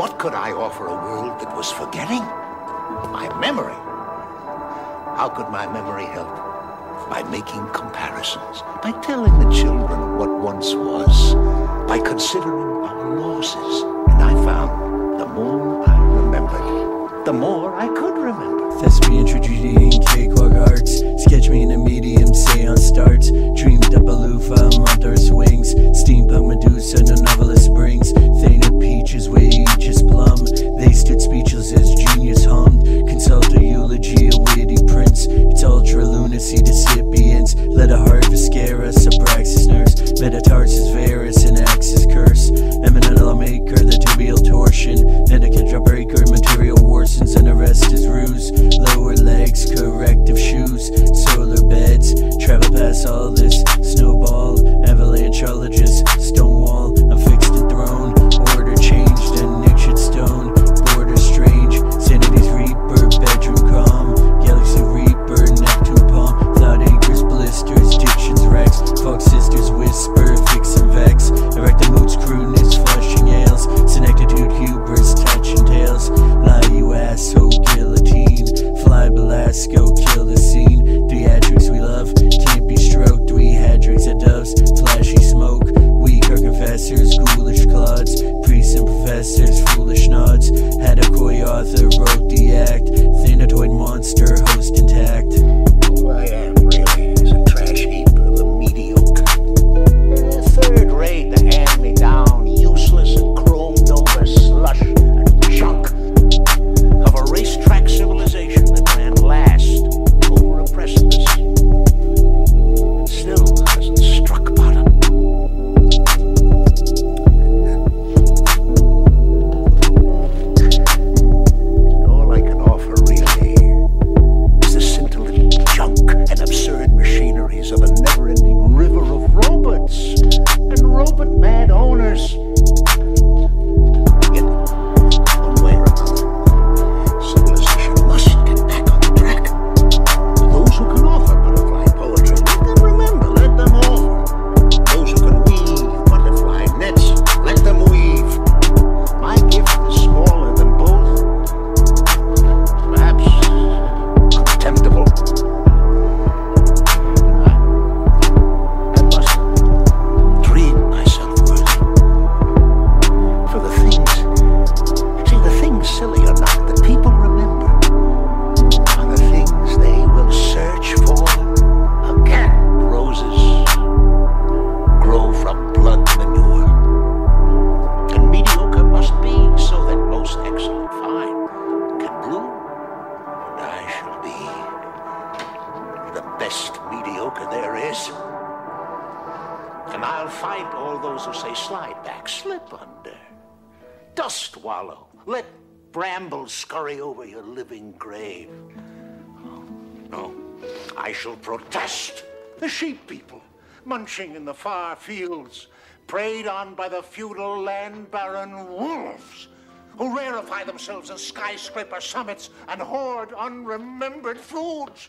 What could I offer a world that was forgetting? My memory. How could my memory help? By making comparisons, by telling the children what once was, by considering our losses. And I found the more I remembered, the more I could remember. Tragedy and cakewalk arts. All this. Snowball, avalancheologist, stonewall. Are confessors, ghoulish clods. Priests and professors, foolish nods. Had a coy author, wrote the act. Thanatoid or not, that people remember are the things they will search for again. Roses grow from blood manure. And mediocre must be so that most excellent vine can bloom. And I shall be the best mediocre there is. And I'll fight all those who say slide back, slip under, dust wallow, let brambles scurry over your living grave. Oh, no, I shall protest the sheep people munching in the far fields, preyed on by the feudal land baron wolves who rarefy themselves in skyscraper summits and hoard unremembered foods.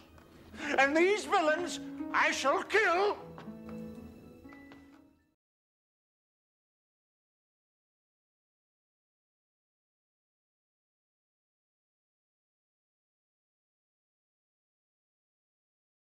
And these villains I shall kill